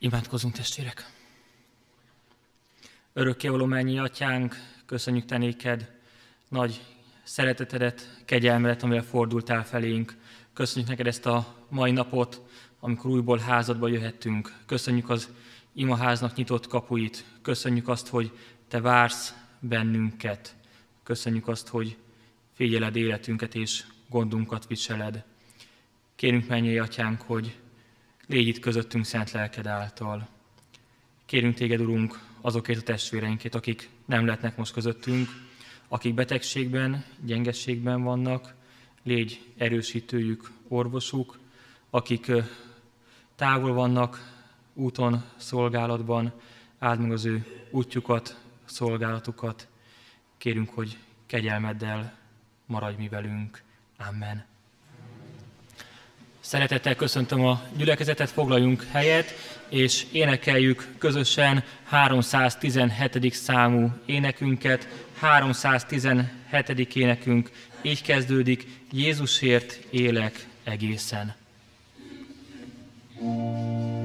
Imádkozunk testvérek! Örökkévaló mennyi atyánk, köszönjük te néked nagy szeretetedet, kegyelmedet, amivel fordultál felénk. Köszönjük neked ezt a mai napot, amikor újból házadba jöhettünk. Köszönjük az imaháznak nyitott kapuit. Köszönjük azt, hogy te vársz bennünket. Köszönjük azt, hogy figyeled életünket és gondunkat viseled. Kérünk mennyi atyánk, hogy légy itt közöttünk szent lelked által. Kérünk téged, Urunk, azokért a testvéreinkért, akik nem lehetnek most közöttünk, akik betegségben, gyengességben vannak, légy erősítőjük, orvosuk, akik távol vannak, úton, szolgálatban, áld meg az ő útjukat, szolgálatukat. Kérünk, hogy kegyelmeddel maradj mi velünk. Amen. Szeretettel köszöntöm a gyülekezetet, foglaljunk helyet, és énekeljük közösen 317. számú énekünket. 317. énekünk így kezdődik, Jézusért élek egészen. thank you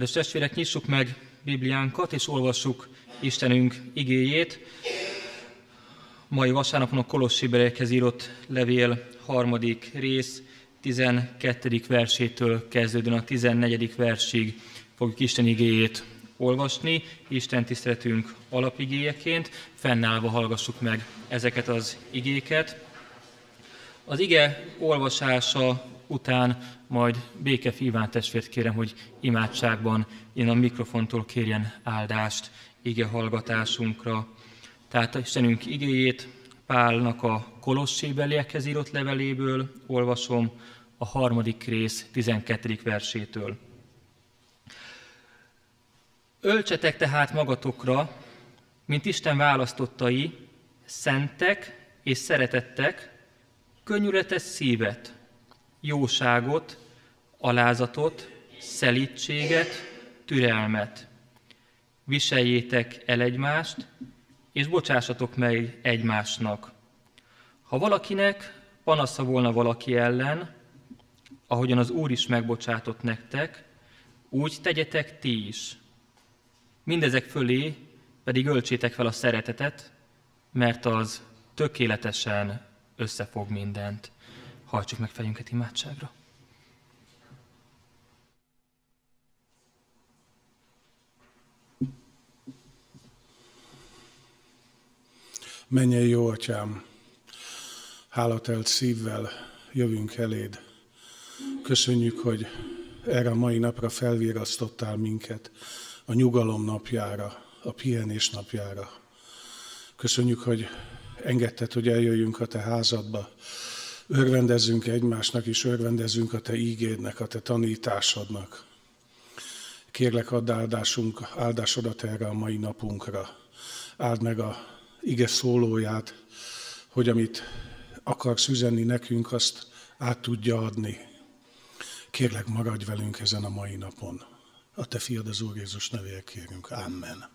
Kedves testvérek, nyissuk meg Bibliánkat, és olvassuk Istenünk igéjét. Mai vasárnapon a Kolossébelekhez írott levél harmadik rész, 12. versétől kezdődően a 14. versig fogjuk Isten igéjét olvasni, Isten tiszteletünk alapigéjeként, fennállva hallgassuk meg ezeket az igéket. Az ige olvasása után majd Béke Iván testvért kérem, hogy imádságban én a mikrofontól kérjen áldást ige hallgatásunkra. Tehát Istenünk igéjét Pálnak a Kolossébeliekhez írott leveléből olvasom a harmadik rész 12. versétől. Öltsetek tehát magatokra, mint Isten választottai, szentek és szeretettek, könnyületes szívet, jóságot, alázatot, szelítséget, türelmet. Viseljétek el egymást, és bocsássatok meg egymásnak. Ha valakinek panasza volna valaki ellen, ahogyan az Úr is megbocsátott nektek, úgy tegyetek ti is. Mindezek fölé pedig öltsétek fel a szeretetet, mert az tökéletesen összefog mindent. Hajtsuk meg fejünket imádságra. Menjen jó atyám, hálatelt szívvel jövünk eléd. Köszönjük, hogy erre a mai napra felvírasztottál minket, a nyugalom napjára, a pihenés napjára. Köszönjük, hogy engedted, hogy eljöjjünk a te házadba, örvendezzünk egymásnak, és örvendezzünk a te ígédnek, a te tanításodnak. Kérlek, add áldásunk, áldásodat erre a mai napunkra. Áld meg a ige szólóját, hogy amit akarsz üzenni nekünk, azt át tudja adni. Kérlek, maradj velünk ezen a mai napon. A Te fiad az Úr Jézus nevével kérünk. Amen.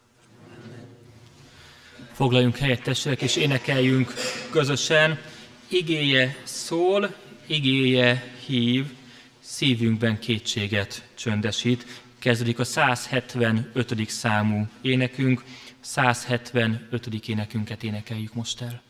Foglaljunk helyet, testvérek, és énekeljünk közösen. Igéje szól, igéje hív, szívünkben kétséget csöndesít. Kezdődik a 175. számú énekünk. 175. énekünket énekeljük most el.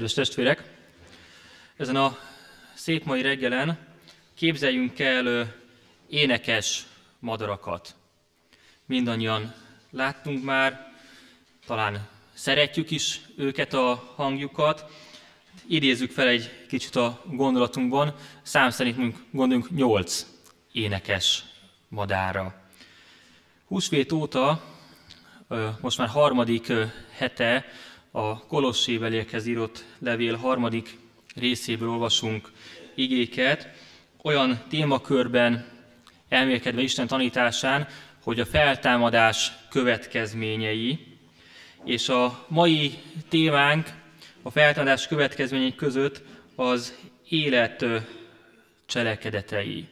Kedves testvérek, ezen a szép mai reggelen képzeljünk el énekes madarakat. Mindannyian láttunk már, talán szeretjük is őket a hangjukat. Idézzük fel egy kicsit a gondolatunkban, szám szerint gondoljunk nyolc énekes madára. Húsvét óta, most már harmadik hete a Kolossévelérhez írott levél harmadik részéből olvasunk igéket, olyan témakörben elmélkedve Isten tanításán, hogy a feltámadás következményei, és a mai témánk a feltámadás következményei között az élet cselekedetei.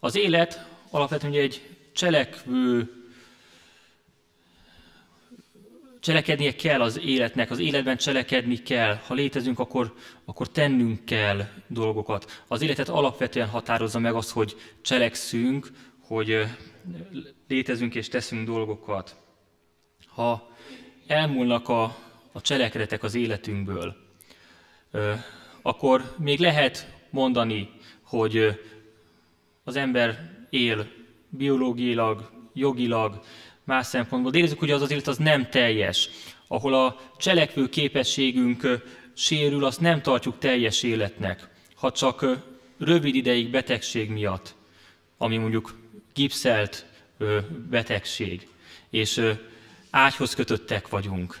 Az élet alapvetően egy cselekvő cselekednie kell az életnek, az életben cselekedni kell. Ha létezünk, akkor, akkor tennünk kell dolgokat. Az életet alapvetően határozza meg az, hogy cselekszünk, hogy létezünk és teszünk dolgokat. Ha elmúlnak a, a cselekedetek az életünkből, akkor még lehet mondani, hogy az ember él biológiailag, jogilag, más szempontból. Érezzük, hogy az az élet az nem teljes. Ahol a cselekvő képességünk sérül, azt nem tartjuk teljes életnek, ha csak rövid ideig betegség miatt, ami mondjuk gipszelt betegség, és ágyhoz kötöttek vagyunk.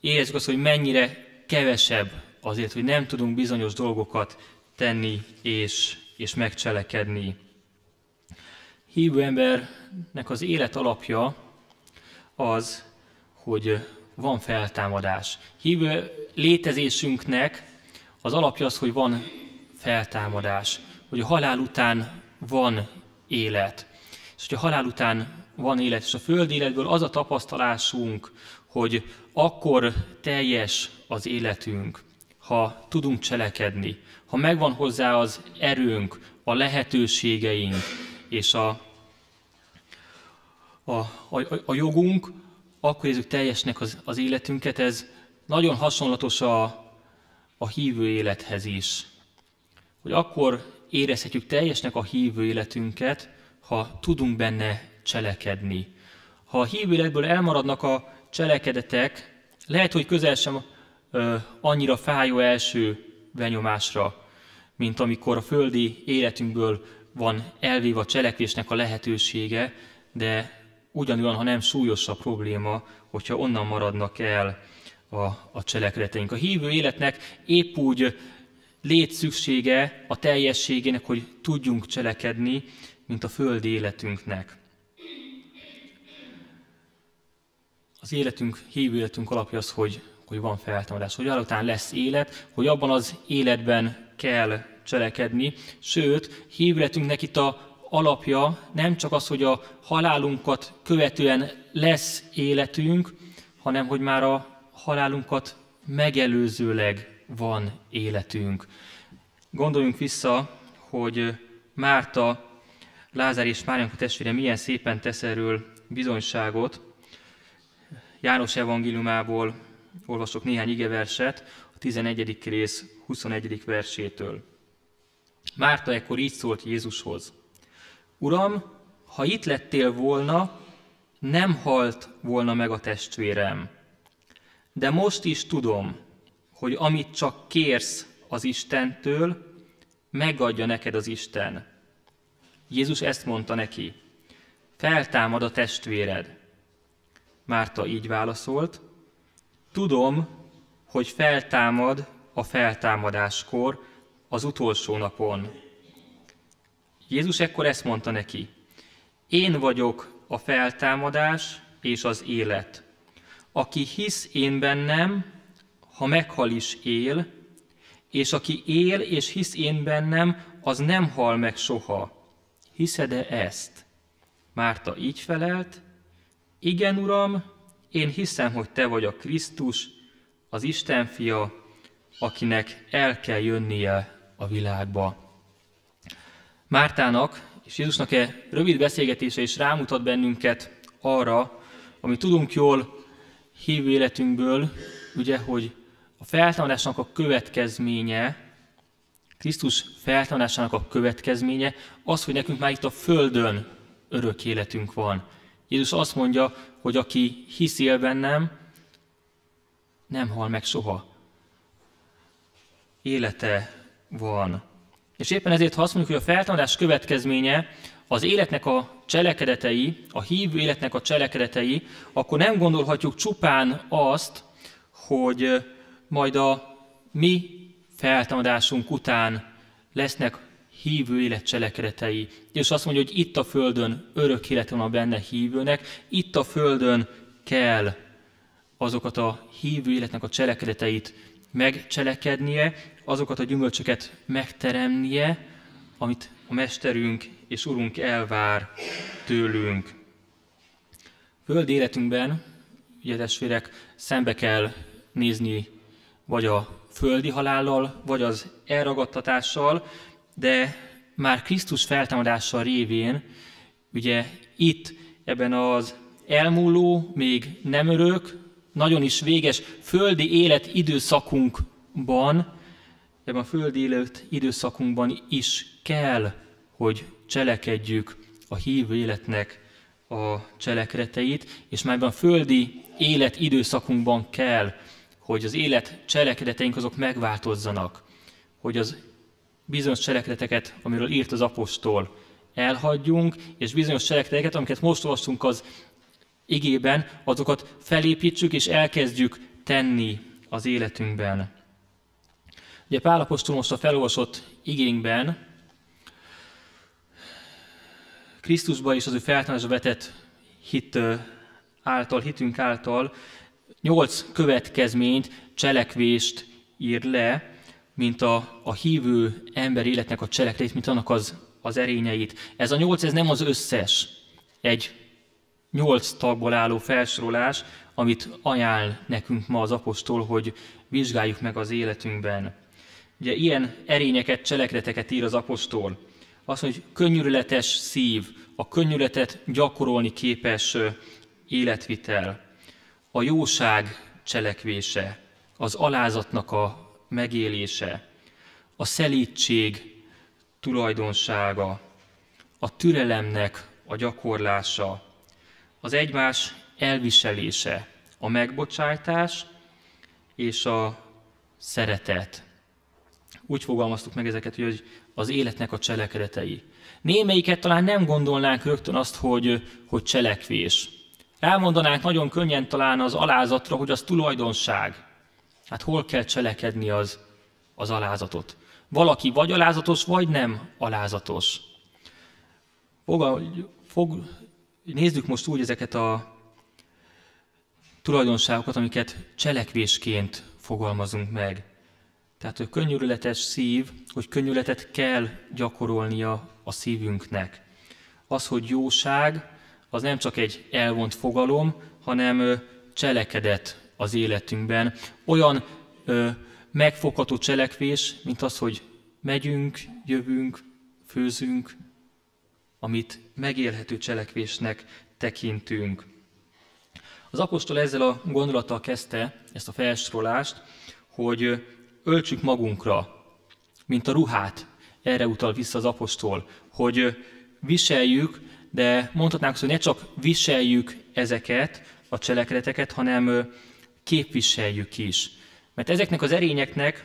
Érezzük azt, hogy mennyire kevesebb azért, hogy nem tudunk bizonyos dolgokat tenni és, és megcselekedni. Hívő embernek az élet alapja az, hogy van feltámadás. Hívő létezésünknek az alapja az, hogy van feltámadás, hogy a halál után van élet. És hogy a halál után van élet, és a földi életből az a tapasztalásunk, hogy akkor teljes az életünk, ha tudunk cselekedni, ha megvan hozzá az erőnk, a lehetőségeink, és a, a, a, a jogunk, akkor érzük teljesnek az, az életünket. Ez nagyon hasonlatos a, a hívő élethez is. Hogy akkor érezhetjük teljesnek a hívő életünket, ha tudunk benne cselekedni. Ha a hívő életből elmaradnak a cselekedetek, lehet, hogy közel sem ö, annyira fájó első benyomásra, mint amikor a földi életünkből van elvéve a cselekvésnek a lehetősége, de ugyanolyan, ha nem súlyosabb probléma, hogyha onnan maradnak el a, a cselekedeteink. A hívő életnek épp úgy létszüksége a teljességének, hogy tudjunk cselekedni, mint a földi életünknek. Az életünk, hívő életünk alapja az, hogy, hogy van feltámadás, hogy alután lesz élet, hogy abban az életben kell cselekedni, sőt, hívületünknek itt a alapja nem csak az, hogy a halálunkat követően lesz életünk, hanem hogy már a halálunkat megelőzőleg van életünk. Gondoljunk vissza, hogy Márta, Lázár és Márianka testvére milyen szépen tesz erről bizonyságot. János evangéliumából olvasok néhány igeverset, a 11. rész 21. versétől. Márta ekkor így szólt Jézushoz. Uram, ha itt lettél volna, nem halt volna meg a testvérem. De most is tudom, hogy amit csak kérsz az Istentől, megadja neked az Isten. Jézus ezt mondta neki, feltámad a testvéred. Márta így válaszolt, tudom, hogy feltámad a feltámadáskor, az utolsó napon. Jézus ekkor ezt mondta neki, én vagyok a feltámadás és az élet. Aki hisz én bennem, ha meghal is él, és aki él és hisz én bennem, az nem hal meg soha. Hiszed-e ezt? Márta így felelt, igen, Uram, én hiszem, hogy Te vagy a Krisztus, az Isten fia, akinek el kell jönnie a világba. Mártának és Jézusnak e rövid beszélgetése is rámutat bennünket arra, ami tudunk jól hívő életünkből, ugye, hogy a feltámadásnak a következménye, Krisztus feltámadásának a következménye az, hogy nekünk már itt a Földön örök életünk van. Jézus azt mondja, hogy aki hiszél bennem, nem hal meg soha. Élete van. És éppen ezért, ha azt mondjuk, hogy a feltámadás következménye az életnek a cselekedetei, a hívő életnek a cselekedetei, akkor nem gondolhatjuk csupán azt, hogy majd a mi feltámadásunk után lesznek hívő élet cselekedetei. És azt mondja, hogy itt a Földön örök élet van a benne hívőnek, itt a Földön kell azokat a hívő életnek a cselekedeteit megcselekednie, azokat a gyümölcsöket megteremnie, amit a Mesterünk és Urunk elvár tőlünk. Földi életünkben, ugye szembe kell nézni vagy a földi halállal, vagy az elragadtatással, de már Krisztus feltámadása révén, ugye itt ebben az elmúló, még nem örök, nagyon is véges földi élet időszakunkban, ebben a földi élet időszakunkban is kell, hogy cselekedjük a hívő életnek a cselekedeteit, és már ebben a földi élet időszakunkban kell, hogy az élet cselekedeteink azok megváltozzanak, hogy az bizonyos cselekedeteket, amiről írt az apostol, elhagyjunk, és bizonyos cselekedeteket, amiket most olvastunk az igében, azokat felépítsük és elkezdjük tenni az életünkben. Ugye Pál apostol most a felolvasott igénkben Krisztusba és az ő feltámadásra vetett hit által, hitünk által nyolc következményt, cselekvést ír le, mint a, a hívő ember életnek a cselekedét, mint annak az, az erényeit. Ez a nyolc, ez nem az összes. Egy nyolc tagból álló felsorolás, amit ajánl nekünk ma az apostol, hogy vizsgáljuk meg az életünkben. Ugye ilyen erényeket, cselekedeteket ír az apostol. Mondja, hogy könnyűletes szív, a könnyűletet gyakorolni képes életvitel, a jóság cselekvése, az alázatnak a megélése, a szelítség tulajdonsága, a türelemnek a gyakorlása, az egymás elviselése, a megbocsátás és a szeretet. Úgy fogalmaztuk meg ezeket, hogy az életnek a cselekedetei. Némelyiket talán nem gondolnánk rögtön azt, hogy, hogy cselekvés. Elmondanánk nagyon könnyen talán az alázatra, hogy az tulajdonság. Hát hol kell cselekedni az, az alázatot? Valaki vagy alázatos, vagy nem alázatos. Fog, fog, nézzük most úgy ezeket a tulajdonságokat, amiket cselekvésként fogalmazunk meg. Tehát, hogy könnyűletes szív, hogy könnyűletet kell gyakorolnia a szívünknek. Az, hogy jóság, az nem csak egy elvont fogalom, hanem cselekedet az életünkben. Olyan ö, megfogható cselekvés, mint az, hogy megyünk, jövünk, főzünk, amit megélhető cselekvésnek tekintünk. Az apostol ezzel a gondolattal kezdte ezt a felsorolást, hogy öltsük magunkra, mint a ruhát, erre utal vissza az apostol, hogy viseljük, de mondhatnánk, hogy ne csak viseljük ezeket a cselekedeteket, hanem képviseljük is. Mert ezeknek az erényeknek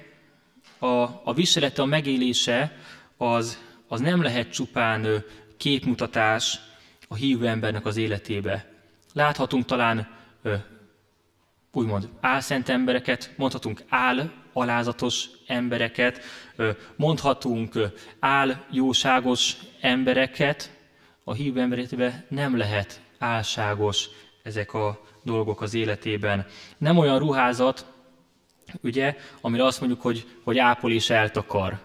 a, a viselete, a megélése az, az nem lehet csupán képmutatás a hívő embernek az életébe. Láthatunk talán úgymond álszent embereket, mondhatunk áll alázatos embereket, mondhatunk áll jóságos embereket, a hívő emberétében nem lehet álságos ezek a dolgok az életében. Nem olyan ruházat, ugye, amire azt mondjuk, hogy, hogy ápol és eltakar.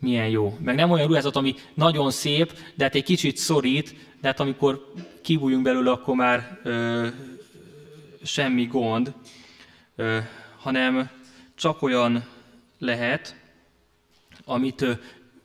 Milyen jó. Meg nem olyan ruházat, ami nagyon szép, de hát egy kicsit szorít, de hát amikor kibújunk belőle, akkor már ö, semmi gond, ö, hanem csak olyan lehet, amit ö,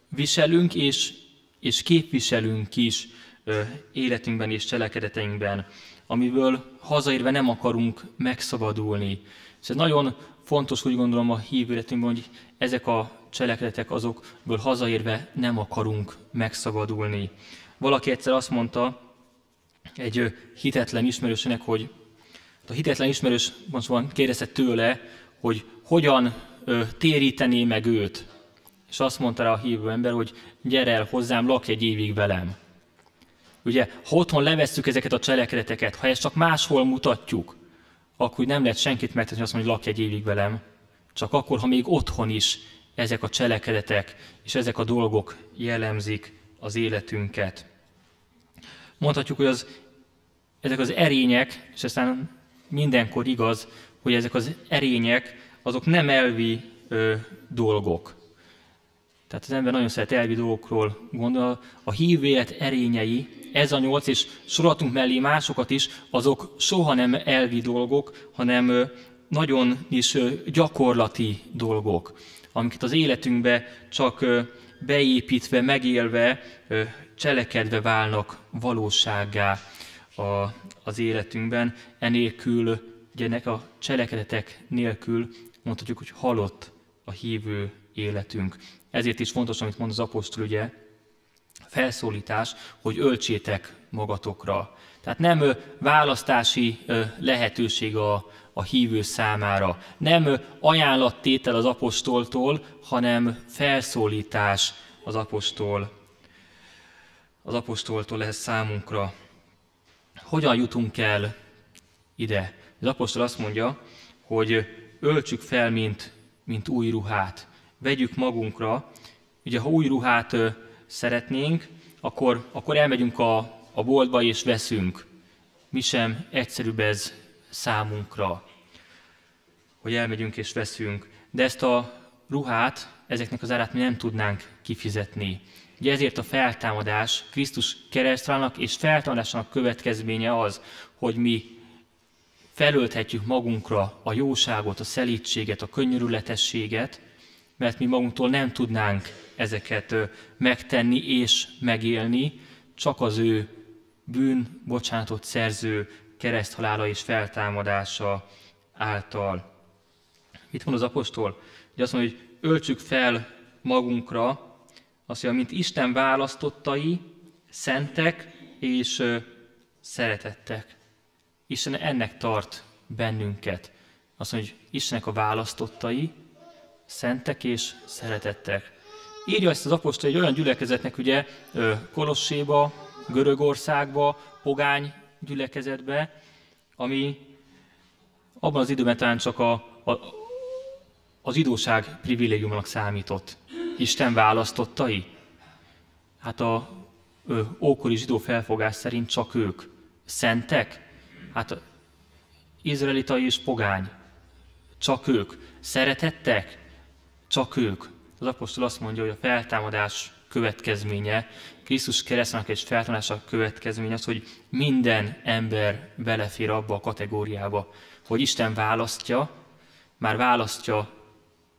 viselünk és, és képviselünk is ö, életünkben és cselekedeteinkben amiből hazaérve nem akarunk megszabadulni. És ez nagyon fontos, úgy gondolom a hívő életünkben, hogy ezek a cselekedetek azokból hazaérve nem akarunk megszabadulni. Valaki egyszer azt mondta egy hitetlen ismerősének, hogy a hitetlen ismerős most van, kérdezte tőle, hogy hogyan térítené meg őt. És azt mondta rá a hívő ember, hogy gyere el hozzám, lakj egy évig velem. Ugye, ha otthon levesszük ezeket a cselekedeteket, ha ezt csak máshol mutatjuk, akkor nem lehet senkit megtenni, azt mondja, hogy lakj egy évig velem. Csak akkor, ha még otthon is ezek a cselekedetek és ezek a dolgok jellemzik az életünket. Mondhatjuk, hogy az, ezek az erények, és aztán mindenkor igaz, hogy ezek az erények, azok nem elvi ö, dolgok. Tehát az ember nagyon szeret elvi dolgokról gondol. A hívélet erényei, ez a nyolc, és soroltunk mellé másokat is, azok soha nem elvi dolgok, hanem nagyon is gyakorlati dolgok, amiket az életünkbe csak beépítve, megélve, cselekedve válnak valósággá az életünkben. Enélkül, ugye a cselekedetek nélkül mondhatjuk, hogy halott a hívő életünk. Ezért is fontos, amit mond az apostol, ugye, felszólítás, hogy öltsétek magatokra. Tehát nem választási lehetőség a, a hívő számára. Nem ajánlattétel az apostoltól, hanem felszólítás az apostol az apostoltól ez számunkra. Hogyan jutunk el ide? Az apostol azt mondja, hogy öltsük fel, mint, mint új ruhát. Vegyük magunkra. Ugye, ha új ruhát szeretnénk, akkor, akkor elmegyünk a, a boltba és veszünk. Mi sem egyszerűbb ez számunkra, hogy elmegyünk és veszünk. De ezt a ruhát, ezeknek az árát mi nem tudnánk kifizetni. Ugye ezért a feltámadás, Krisztus keresztrának és feltámadásának következménye az, hogy mi felölthetjük magunkra a jóságot, a szelítséget, a könnyörületességet, mert mi magunktól nem tudnánk ezeket megtenni és megélni, csak az ő bűn, bocsánatot szerző kereszthalála és feltámadása által. Mit mond az apostol? Ugye azt mondja, hogy öltsük fel magunkra azt mondja, mint Isten választottai, szentek és szeretettek. Isten ennek tart bennünket. Azt mondja, hogy Istenek a választottai, szentek és szeretettek. Írja ezt az apostol egy olyan gyülekezetnek, ugye Kolosséba, Görögországba, pogány gyülekezetbe, ami abban az időben talán csak a, a, az idóság privilégiumnak számított. Isten választottai? Hát a ö, ókori zsidó felfogás szerint csak ők. Szentek? Hát izraelitai és pogány. Csak ők. Szeretettek? Csak ők. Az apostol azt mondja, hogy a feltámadás következménye, Krisztus keresztnek és feltámadása következménye az, hogy minden ember belefér abba a kategóriába, hogy Isten választja, már választja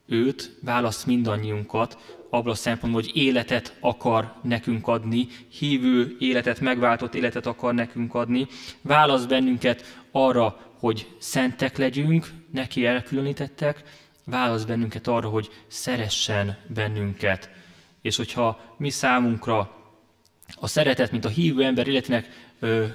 őt, választ mindannyiunkat, abban a szempontból, hogy életet akar nekünk adni, hívő életet, megváltott életet akar nekünk adni, választ bennünket arra, hogy szentek legyünk, neki elkülönítettek, választ bennünket arra, hogy szeressen bennünket. És hogyha mi számunkra a szeretet, mint a hívő ember életének ö,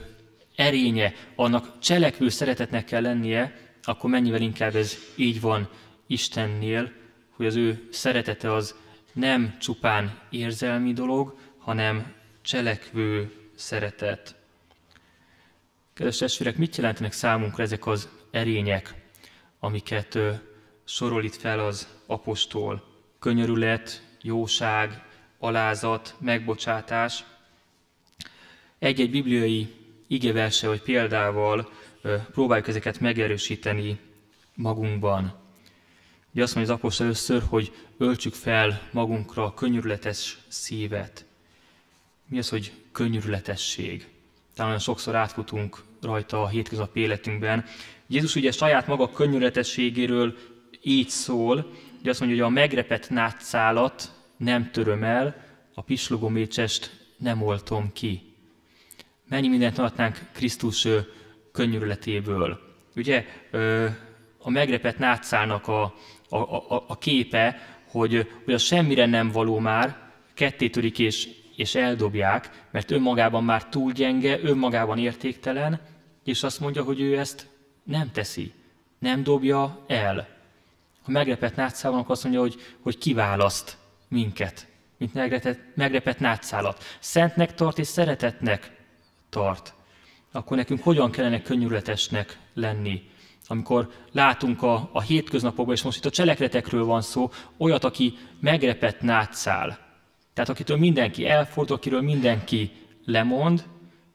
erénye, annak cselekvő szeretetnek kell lennie, akkor mennyivel inkább ez így van Istennél, hogy az ő szeretete az nem csupán érzelmi dolog, hanem cselekvő szeretet. Kedves testvérek, mit jelentenek számunkra ezek az erények, amiket sorol itt fel az apostol? Könyörület, jóság, alázat, megbocsátás. Egy-egy bibliai igeverse vagy példával próbáljuk ezeket megerősíteni magunkban. Ugye azt mondja az apostol először, hogy öltsük fel magunkra a könyörületes szívet. Mi az, hogy könyörületesség? Talán olyan sokszor átfutunk rajta a hétköznapi életünkben. Jézus ugye saját maga könyörületességéről így szól, hogy azt mondja, hogy a megrepett nátszálat nem töröm el, a pislogó mécsest nem oltom ki. Mennyi mindent adnánk Krisztus könyörületéből. Ugye a megrepett nátszálnak a, a, a, a képe, hogy, hogy a semmire nem való már, kettétörik és, és eldobják, mert önmagában már túl gyenge, önmagában értéktelen, és azt mondja, hogy ő ezt nem teszi, nem dobja el. A megrepett nátszálnak azt mondja, hogy, hogy kiválaszt minket, mint megrepett, megrepett nátszálat. Szentnek tart és szeretetnek tart. Akkor nekünk hogyan kellene könnyűletesnek lenni, amikor látunk a, a hétköznapokban, és most itt a cselekedetekről van szó, olyat, aki megrepett nátszál, tehát akitől mindenki elfordul, akiről mindenki lemond,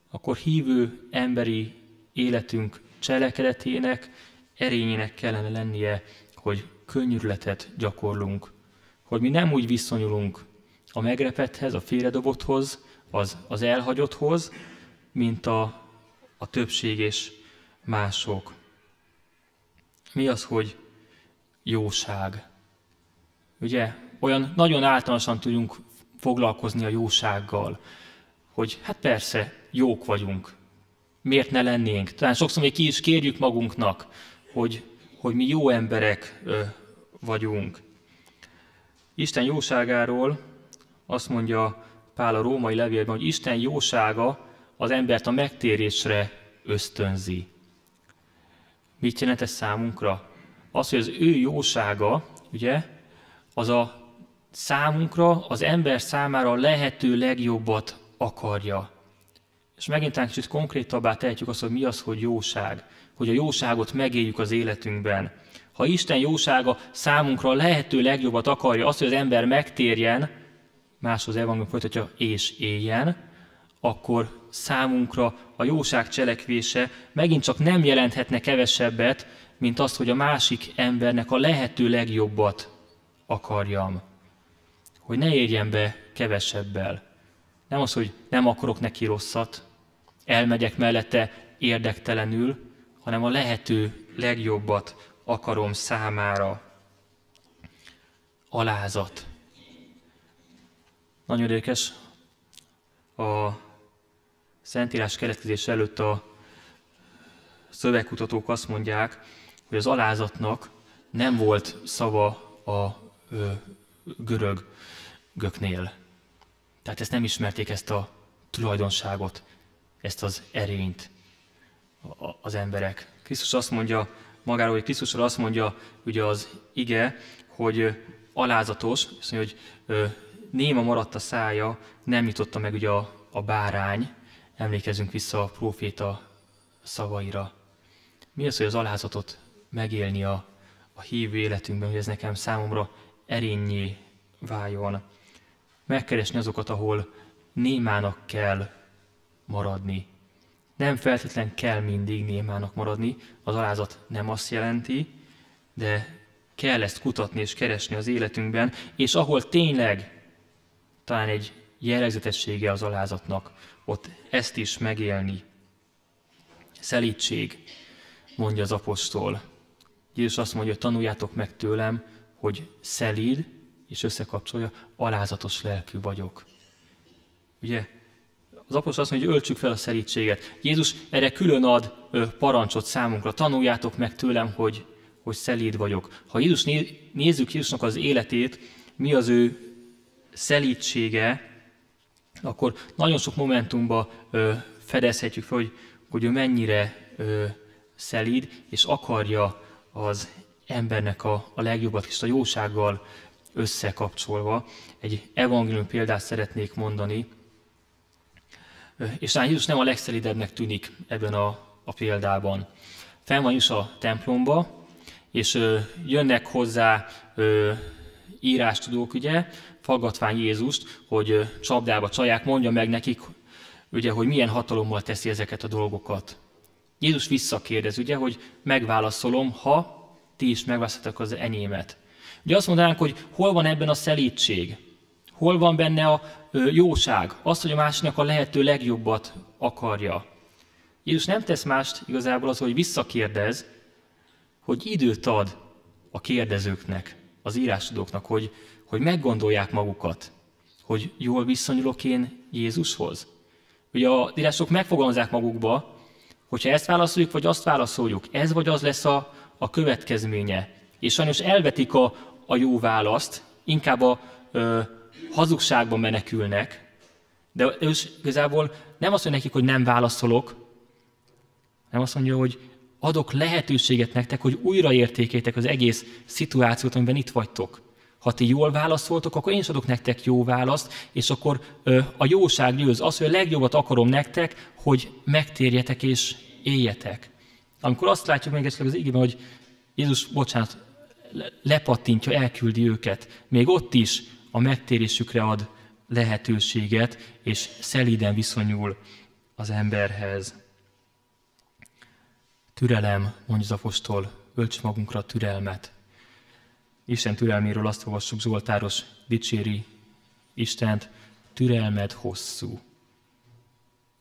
akkor hívő emberi életünk cselekedetének, erényének kellene lennie, hogy könnyűletet gyakorlunk, hogy mi nem úgy viszonyulunk a megrepethez, a félredobotthoz, az, az elhagyotthoz, mint a, a többség és mások. Mi az, hogy jóság? Ugye, olyan nagyon általánosan tudjunk foglalkozni a jósággal, hogy hát persze, jók vagyunk, miért ne lennénk? Talán sokszor még ki is kérjük magunknak, hogy, hogy mi jó emberek vagyunk. Isten jóságáról azt mondja Pál a római levélben, hogy Isten jósága az embert a megtérésre ösztönzi. Mit jelent ez számunkra? Az, hogy az ő jósága, ugye, az a számunkra, az ember számára a lehető legjobbat akarja. És megint egy kicsit konkrétabbá tehetjük azt, hogy mi az, hogy jóság. Hogy a jóságot megéljük az életünkben. Ha Isten jósága számunkra a lehető legjobbat akarja, azt, hogy az ember megtérjen, máshoz evangélium folytatja, és éljen, akkor számunkra a jóság cselekvése megint csak nem jelenthetne kevesebbet, mint azt, hogy a másik embernek a lehető legjobbat akarjam hogy ne érjen be kevesebbel. Nem az, hogy nem akarok neki rosszat, elmegyek mellette érdektelenül, hanem a lehető legjobbat akarom számára. Alázat. Nagyon érdekes. A Szentírás keletkezés előtt a szövegkutatók azt mondják, hogy az alázatnak nem volt szava a ö, görög göknél. Tehát ezt nem ismerték, ezt a tulajdonságot, ezt az erényt az emberek. Krisztus azt mondja magáról, hogy Krisztusról azt mondja ugye az ige, hogy alázatos, azt mondja, hogy néma maradt a szája, nem nyitotta meg ugye a, a bárány, emlékezünk vissza a próféta szavaira. Mi az, hogy az alázatot megélni a, a hívő életünkben, hogy ez nekem számomra erényé váljon megkeresni azokat, ahol némának kell maradni. Nem feltétlen kell mindig némának maradni, az alázat nem azt jelenti, de kell ezt kutatni és keresni az életünkben, és ahol tényleg talán egy jellegzetessége az alázatnak, ott ezt is megélni. Szelítség, mondja az apostol. Jézus azt mondja, hogy tanuljátok meg tőlem, hogy szelíd, és összekapcsolja, alázatos lelkű vagyok. Ugye, az apostol azt mondja, hogy öltsük fel a szerítséget. Jézus erre külön ad parancsot számunkra. Tanuljátok meg tőlem, hogy, hogy szelíd vagyok. Ha Jézus nézzük Jézusnak az életét, mi az ő szelítsége, akkor nagyon sok momentumban fedezhetjük fel, hogy, hogy ő mennyire szelíd, és akarja az embernek a, a legjobbat, és a jósággal összekapcsolva. Egy evangélium példát szeretnék mondani, és talán Jézus nem a legszelidebbnek tűnik ebben a, a példában. Fenn van is a templomba, és ö, jönnek hozzá ö, írástudók, ugye, faggatvány Jézust, hogy ö, csapdába csaják, mondja meg nekik, ugye, hogy milyen hatalommal teszi ezeket a dolgokat. Jézus visszakérdez, ugye, hogy megválaszolom, ha ti is megválaszoltak az enyémet. Ugye azt mondanánk, hogy hol van ebben a szelítség, hol van benne a jóság, az, hogy a másiknak a lehető legjobbat akarja. Jézus nem tesz mást igazából az, hogy visszakérdez, hogy időt ad a kérdezőknek, az írásodóknak, hogy, hogy meggondolják magukat, hogy jól viszonyulok én Jézushoz. Ugye a írások megfogalmazzák magukba, hogyha ezt válaszoljuk, vagy azt válaszoljuk, ez vagy az lesz a, a következménye. És sajnos elvetik a, a jó választ, inkább a hazugságban menekülnek, de ő igazából nem azt mondja nekik, hogy nem válaszolok, nem azt mondja, hogy adok lehetőséget nektek, hogy újraértékétek az egész szituációt, amiben itt vagytok. Ha ti jól válaszoltok, akkor én is adok nektek jó választ, és akkor ö, a jóság győz. Az, hogy a legjobbat akarom nektek, hogy megtérjetek és éljetek. Amikor azt látjuk még esetleg az igében, hogy Jézus, bocsánat, lepattintja, elküldi őket, még ott is a megtérésükre ad lehetőséget, és szelíden viszonyul az emberhez. Türelem, mondja az apostol, ölts magunkra türelmet. Isten türelméről azt olvassuk, Zsoltáros dicséri Istent, türelmed hosszú.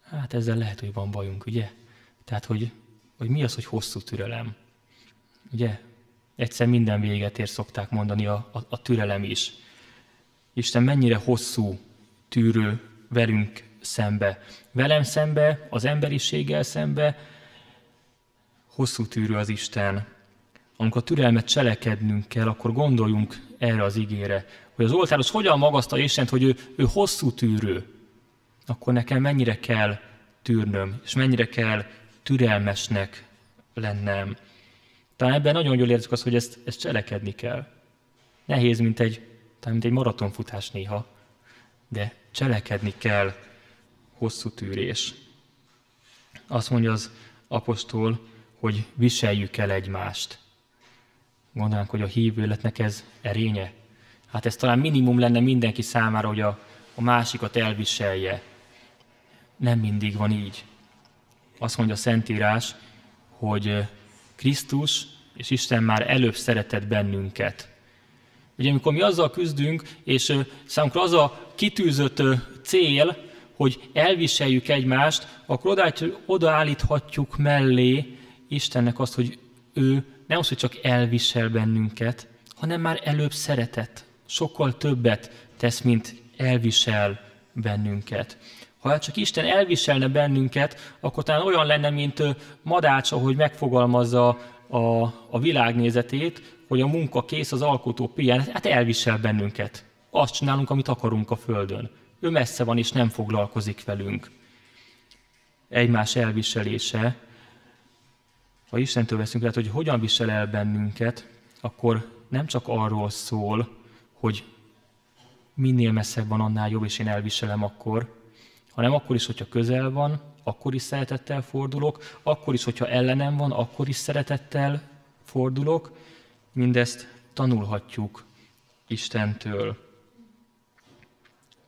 Hát ezzel lehet, hogy van bajunk, ugye? Tehát, hogy, hogy mi az, hogy hosszú türelem? Ugye? Egyszer minden véget ér, szokták mondani a, a, a türelem is. Isten mennyire hosszú tűrő velünk szembe. Velem szembe, az emberiséggel szembe, hosszú tűrő az Isten. Amikor türelmet cselekednünk kell, akkor gondoljunk erre az igére, hogy az oltáros hogyan magaszta Istent, hogy ő, ő hosszú tűrő. Akkor nekem mennyire kell tűrnöm, és mennyire kell türelmesnek lennem. Talán ebben nagyon jól érzük azt, hogy ezt, ezt cselekedni kell. Nehéz, mint egy, talán mint egy maratonfutás néha, de cselekedni kell hosszú tűrés. Azt mondja az apostol, hogy viseljük el egymást. Gondolnánk, hogy a hívő életnek ez erénye. Hát ez talán minimum lenne mindenki számára, hogy a, a másikat elviselje. Nem mindig van így. Azt mondja a Szentírás, hogy Krisztus és Isten már előbb szeretett bennünket. Ugye amikor mi azzal küzdünk, és számunkra az a kitűzött cél, hogy elviseljük egymást, akkor odaállíthatjuk mellé Istennek azt, hogy ő nem az, hogy csak elvisel bennünket, hanem már előbb szeretett. Sokkal többet tesz, mint elvisel bennünket. Ha csak Isten elviselne bennünket, akkor talán olyan lenne, mint Madács, ahogy megfogalmazza a, a világnézetét, hogy a munka kész, az alkotó pihen, hát elvisel bennünket. Azt csinálunk, amit akarunk a Földön. Ő messze van, és nem foglalkozik velünk. Egymás elviselése ha Istentől veszünk lehet, hogy hogyan visel el bennünket, akkor nem csak arról szól, hogy minél messzebb van, annál jobb, és én elviselem akkor, hanem akkor is, hogyha közel van, akkor is szeretettel fordulok, akkor is, hogyha ellenem van, akkor is szeretettel fordulok. Mindezt tanulhatjuk Istentől.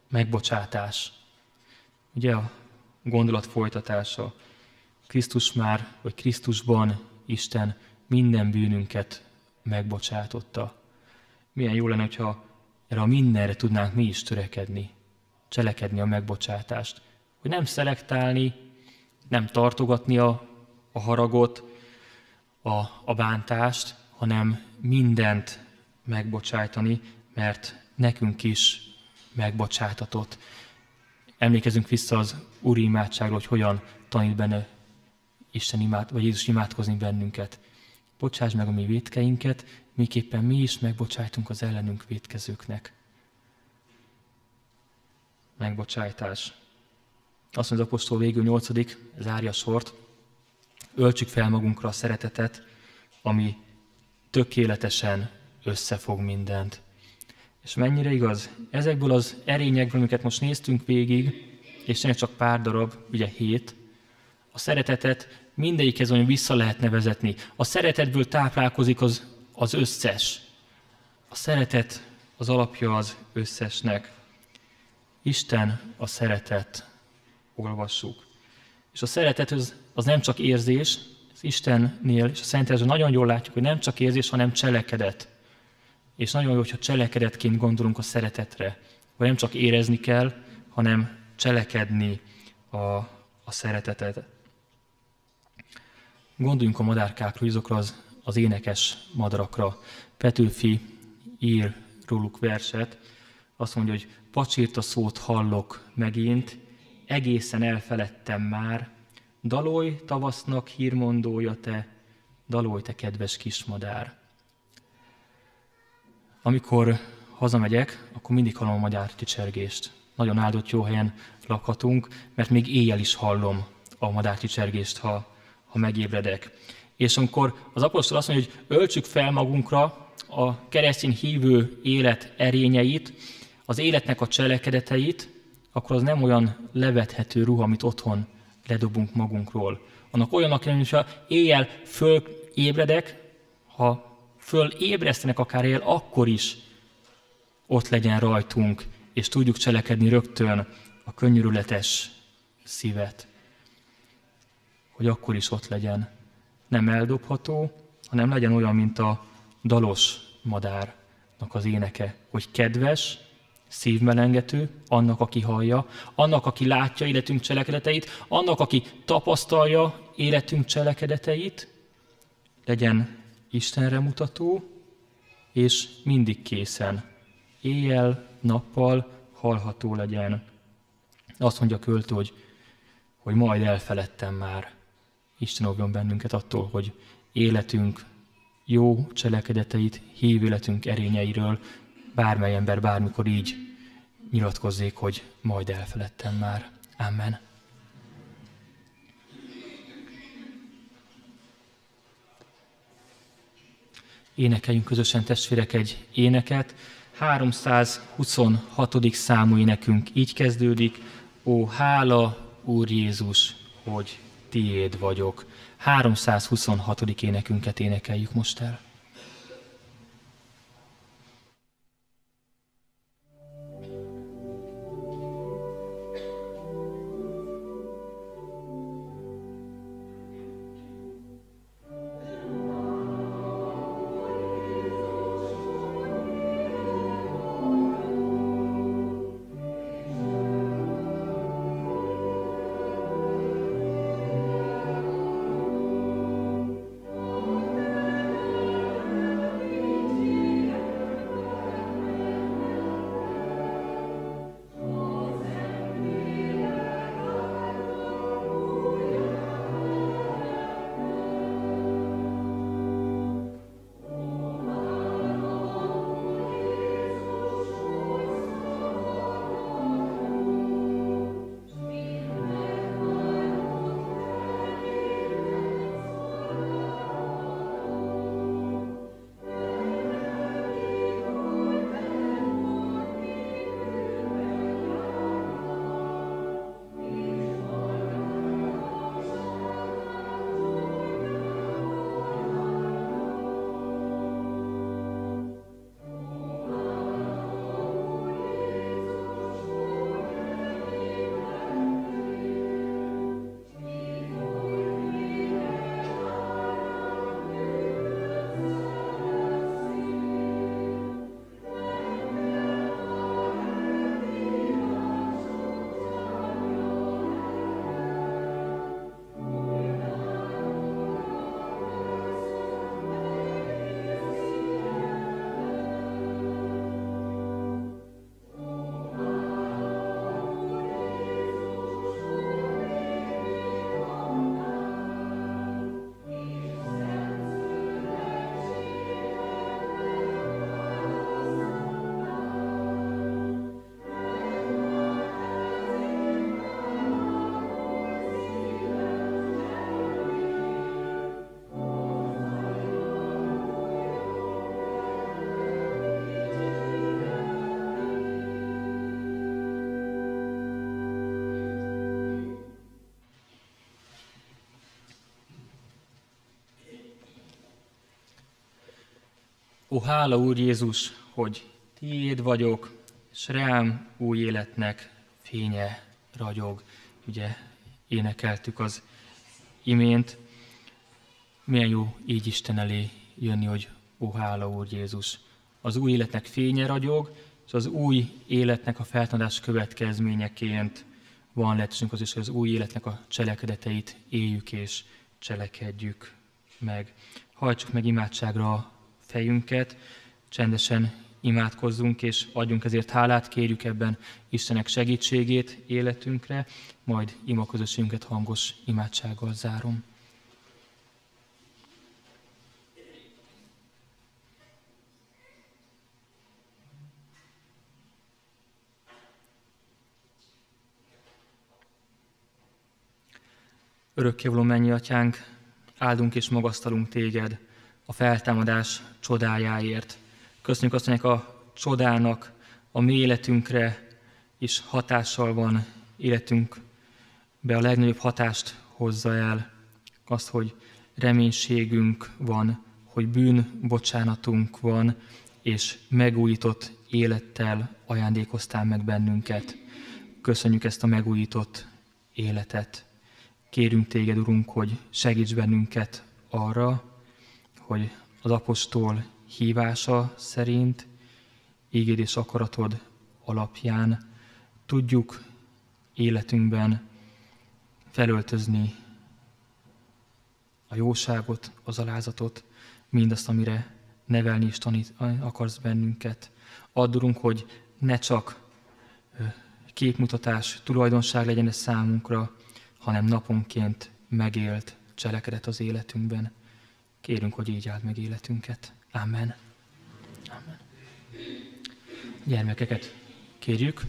Megbocsátás. Ugye a gondolat folytatása. Krisztus már, vagy Krisztusban Isten minden bűnünket megbocsátotta. Milyen jó lenne, hogyha erre a mindenre tudnánk mi is törekedni, cselekedni a megbocsátást. Hogy nem szelektálni, nem tartogatni a, a haragot, a, a bántást, hanem mindent megbocsájtani, mert nekünk is megbocsátatott. Emlékezünk vissza az Úri imádságról, hogy hogyan tanít benne Isten imád, vagy Jézus imádkozni bennünket. Bocsáss meg a mi vétkeinket, miképpen mi is megbocsájtunk az ellenünk vétkezőknek. Megbocsájtás. Azt mondja az apostol végül nyolcadik, zárja a sort. Öltsük fel magunkra a szeretetet, ami tökéletesen összefog mindent. És mennyire igaz? Ezekből az erényekből, amiket most néztünk végig, és csak pár darab, ugye hét, a szeretetet mindegyikhez olyan vissza lehetne vezetni. A szeretetből táplálkozik az, az összes. A szeretet az alapja az összesnek. Isten a szeretet, olvassuk. És a szeretet az, az nem csak érzés, Istennél és a Szentező nagyon jól látjuk, hogy nem csak érzés, hanem cselekedet. És nagyon jó, hogyha cselekedetként gondolunk a szeretetre, hogy nem csak érezni kell, hanem cselekedni a, a szeretetet. Gondoljunk a madárkákra, azokra az, az énekes madarakra. Petőfi ír róluk verset, azt mondja, hogy pacsírt a szót hallok megint, egészen elfeledtem már, dalolj tavasznak hírmondója te, dalolj te kedves kismadár. Amikor hazamegyek, akkor mindig hallom a madár csicsergést. Nagyon áldott jó helyen lakhatunk, mert még éjjel is hallom a madár csicsergést, ha, ha megébredek. És amikor az apostol azt mondja, hogy öltsük fel magunkra a keresztény hívő élet erényeit, az életnek a cselekedeteit, akkor az nem olyan levethető ruha, amit otthon ledobunk magunkról. Annak olyan, akinek ha éjjel fölébredek, ha fölébresztenek akár él, akkor is ott legyen rajtunk, és tudjuk cselekedni rögtön a könnyörületes szívet, hogy akkor is ott legyen. Nem eldobható, hanem legyen olyan, mint a dalos madárnak az éneke, hogy kedves, szívmelengető, annak, aki hallja, annak, aki látja életünk cselekedeteit, annak, aki tapasztalja életünk cselekedeteit, legyen Istenre mutató, és mindig készen, éjjel, nappal hallható legyen. Azt mondja a költő, hogy, hogy majd elfeledtem már. Isten óvjon bennünket attól, hogy életünk jó cselekedeteit, hívületünk erényeiről bármely ember bármikor így nyilatkozzék, hogy majd elfeledtem már. Amen. Énekeljünk közösen testvérek egy éneket. 326. számú énekünk így kezdődik. Ó, hála, Úr Jézus, hogy tiéd vagyok. 326. énekünket énekeljük most el. Ó, hála Úr Jézus, hogy tiéd vagyok, és rám új életnek fénye ragyog. Ugye énekeltük az imént. Milyen jó így Isten elé jönni, hogy ó, hála Úr Jézus. Az új életnek fénye ragyog, és az új életnek a feltanulás következményeként van lehetőségünk az is, hogy az új életnek a cselekedeteit éljük és cselekedjük meg. Hajtsuk meg imádságra fejünket, csendesen imádkozzunk, és adjunk ezért hálát, kérjük ebben Istenek segítségét életünkre, majd imaközösségünket hangos imádsággal zárom. Örökkévaló mennyi atyánk, áldunk és magasztalunk téged, a feltámadás csodájáért. Köszönjük azt, hogy a csodának a mi életünkre is hatással van, életünkbe a legnagyobb hatást hozza el. Azt, hogy reménységünk van, hogy bűnbocsánatunk van, és megújított élettel ajándékoztál meg bennünket. Köszönjük ezt a megújított életet. Kérünk téged, Urunk, hogy segíts bennünket arra, hogy az apostol hívása szerint, ígéd és akaratod alapján tudjuk életünkben felöltözni a jóságot, az alázatot, mindazt, amire nevelni és tanít, akarsz bennünket. Addurunk, hogy ne csak képmutatás, tulajdonság legyen ez számunkra, hanem naponként megélt cselekedet az életünkben. Kérünk, hogy így áld meg életünket. Amen. Amen. Gyermekeket kérjük,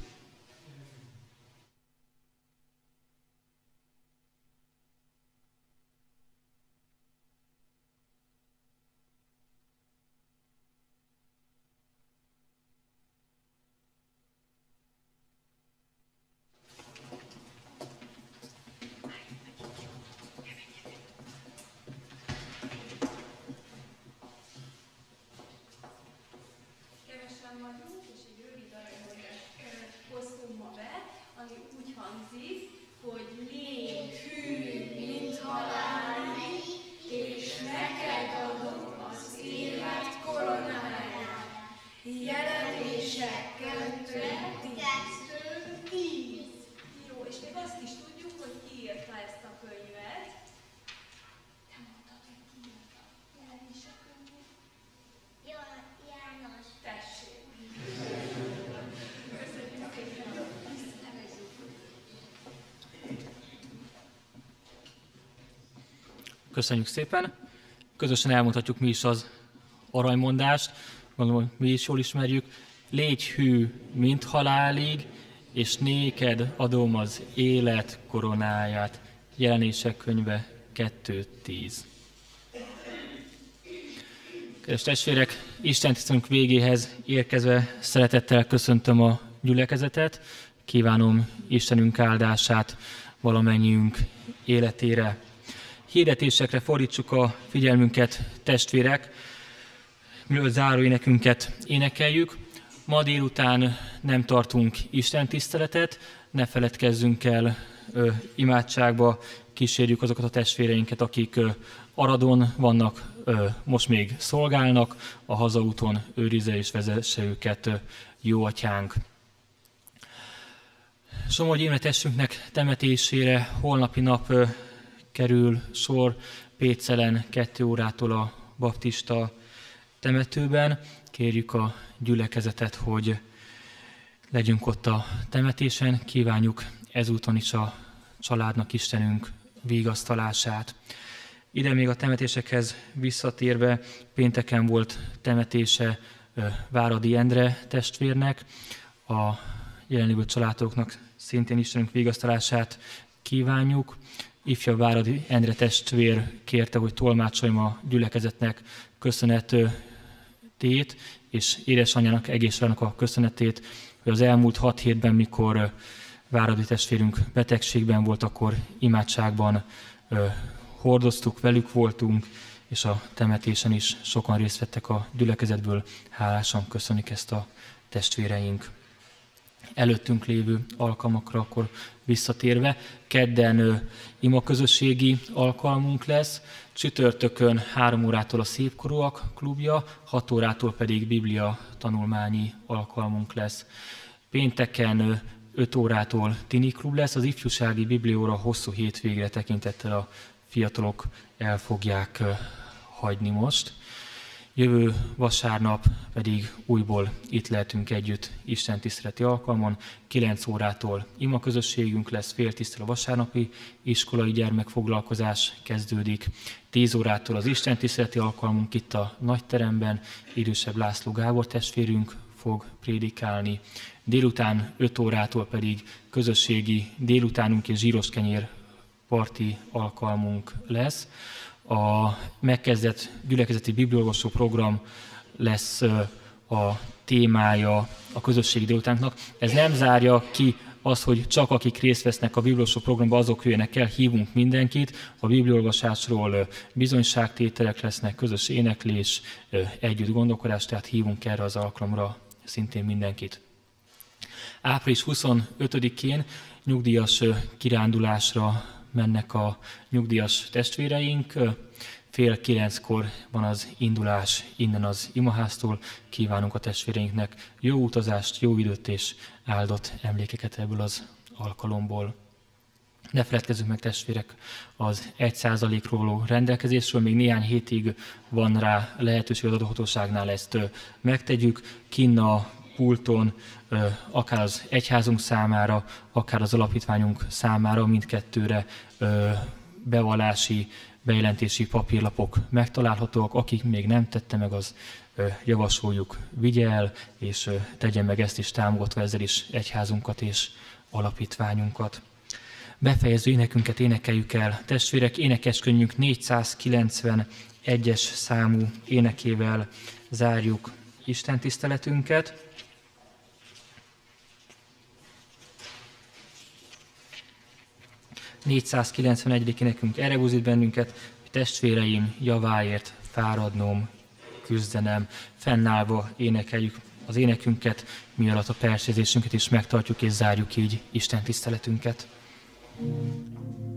Köszönjük szépen. Közösen elmondhatjuk mi is az aranymondást, gondolom, mi is jól ismerjük. Légy hű, mint halálig, és néked adom az élet koronáját. Jelenések könyve 2.10. Kedves testvérek, Isten tisztelünk végéhez érkezve szeretettel köszöntöm a gyülekezetet. Kívánom Istenünk áldását valamennyiünk életére hirdetésekre fordítsuk a figyelmünket, testvérek, mielőtt záróénekünket énekeljük. Ma délután nem tartunk Isten tiszteletet, ne feledkezzünk el ö, imádságba, kísérjük azokat a testvéreinket, akik ö, Aradon vannak, ö, most még szolgálnak, a hazaúton őrize és vezesse őket ö, jó atyánk. Somogy énetessünknek temetésére holnapi nap kerül sor Pécelen kettő órától a baptista temetőben. Kérjük a gyülekezetet, hogy legyünk ott a temetésen. Kívánjuk ezúton is a családnak Istenünk vigasztalását. Ide még a temetésekhez visszatérve, pénteken volt temetése Váradi Endre testvérnek, a jelenlévő családoknak szintén Istenünk vigasztalását kívánjuk ifja Váradi Endre testvér kérte, hogy tolmácsoljam a gyülekezetnek köszönetét, és édesanyjának, egészségnek a köszönetét, hogy az elmúlt hat hétben, mikor Váradi testvérünk betegségben volt, akkor imádságban hordoztuk, velük voltunk, és a temetésen is sokan részt vettek a gyülekezetből. Hálásan köszönik ezt a testvéreink előttünk lévő alkalmakra akkor visszatérve. Kedden ima közösségi alkalmunk lesz, csütörtökön 3 órától a Szépkorúak klubja, 6 órától pedig Biblia tanulmányi alkalmunk lesz. Pénteken 5 órától Tini klub lesz, az ifjúsági biblióra hosszú hétvégre tekintettel a fiatalok el fogják hagyni most. Jövő vasárnap pedig újból itt lehetünk együtt Isten tiszteleti alkalmon. 9 órától ima közösségünk lesz, fél tisztel a vasárnapi iskolai gyermekfoglalkozás kezdődik. 10 órától az Isten tiszteleti alkalmunk itt a nagyteremben, idősebb László Gábor testvérünk fog prédikálni. Délután 5 órától pedig közösségi délutánunk és zsíros kenyér parti alkalmunk lesz. A megkezdett gyülekezeti bibliolvasó program lesz a témája a közösségi délutánknak. Ez nem zárja ki az, hogy csak akik részt vesznek a bibliolvasó programban, azok jöjjenek el, hívunk mindenkit. A bibliolvasásról bizonyságtételek lesznek, közös éneklés, együtt gondolkodás, tehát hívunk erre az alkalomra szintén mindenkit. Április 25-én nyugdíjas kirándulásra mennek a nyugdíjas testvéreink. Fél kilenckor van az indulás innen az imaháztól. Kívánunk a testvéreinknek jó utazást, jó időt és áldott emlékeket ebből az alkalomból. Ne feledkezzünk meg testvérek az egy százalékról rendelkezésről, még néhány hétig van rá lehetőség az adóhatóságnál ezt megtegyük. Kinn a pulton, akár az egyházunk számára, akár az alapítványunk számára, mindkettőre bevallási, bejelentési papírlapok megtalálhatóak. Akik még nem tette meg, az javasoljuk, vigye el, és tegye meg ezt is támogatva ezzel is egyházunkat és alapítványunkat. Befejező énekünket énekeljük el. Testvérek, énekeskönyvünk 491-es számú énekével zárjuk Isten tiszteletünket. 491. nekünk erre buzít bennünket, hogy testvéreim javáért fáradnom, küzdenem, fennállva énekeljük az énekünket, mi alatt a persezésünket is megtartjuk és zárjuk így Isten tiszteletünket. thank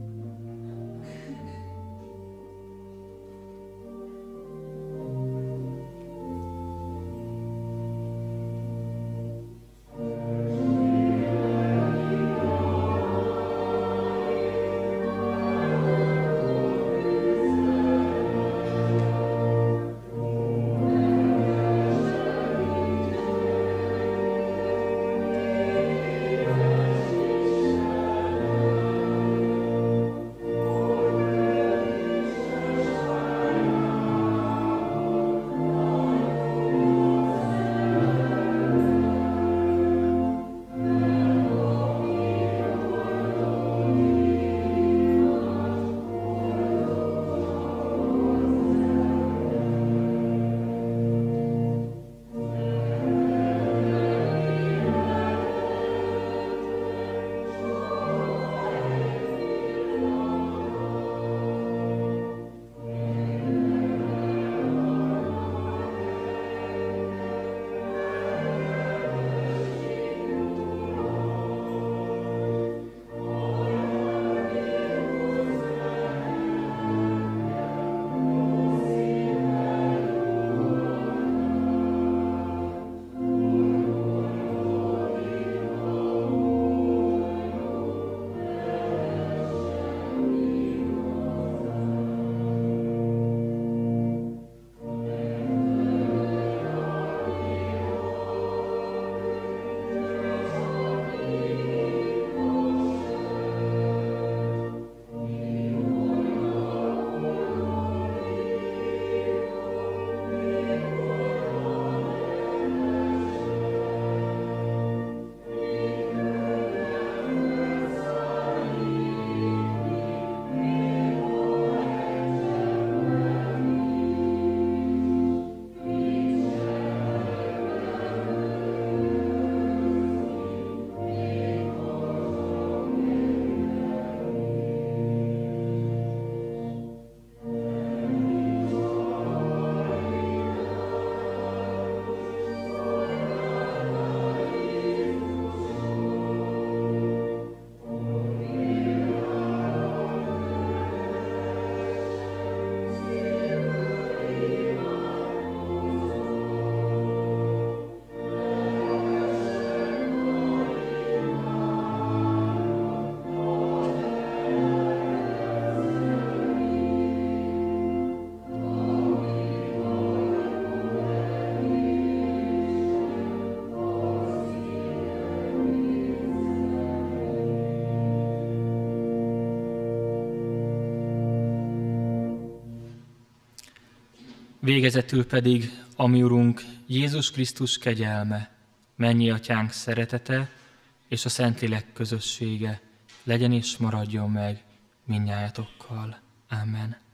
Végezetül pedig, ami Urunk, Jézus Krisztus kegyelme, mennyi atyánk szeretete és a Szentlélek közössége legyen és maradjon meg minnyájatokkal. Amen.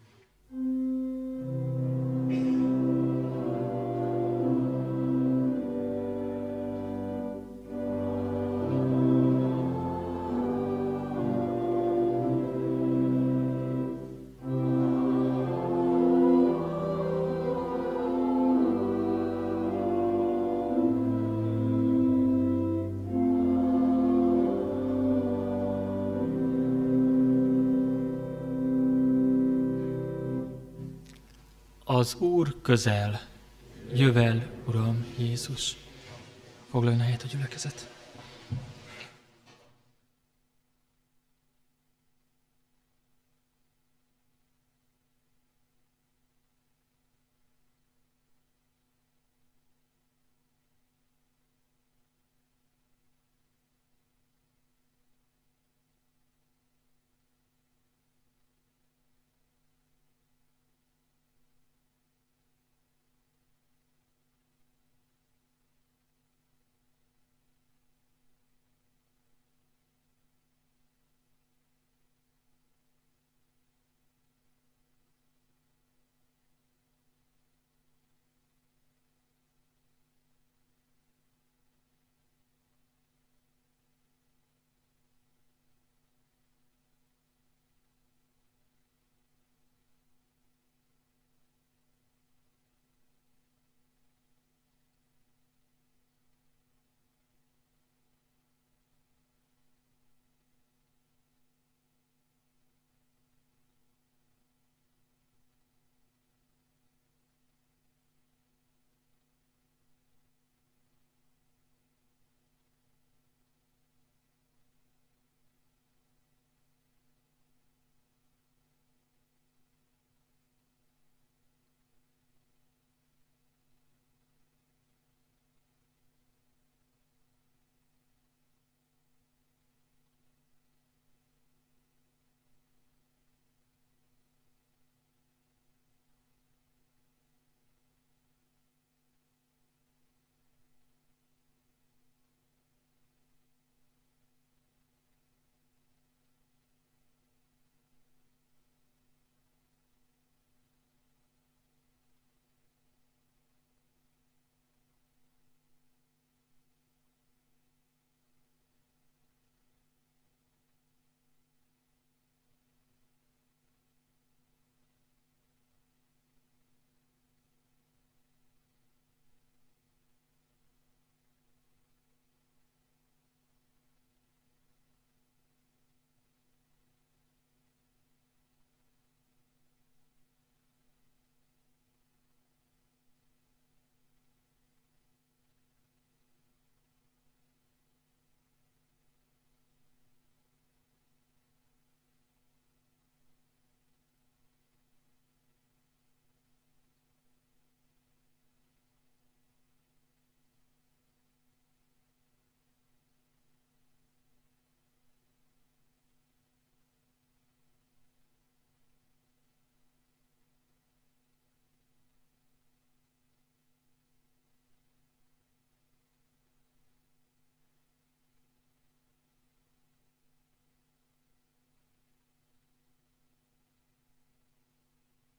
Az Úr közel, jövel, Uram Jézus. Foglaljon helyet a gyülekezet.